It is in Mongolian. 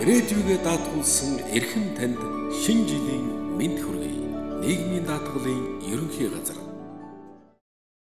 Ирээдүйгээ даатгуулсан эрхэм танд шинэ жилийн мэд хүргэе. Нийгмийн даатгалын ерөнхий газар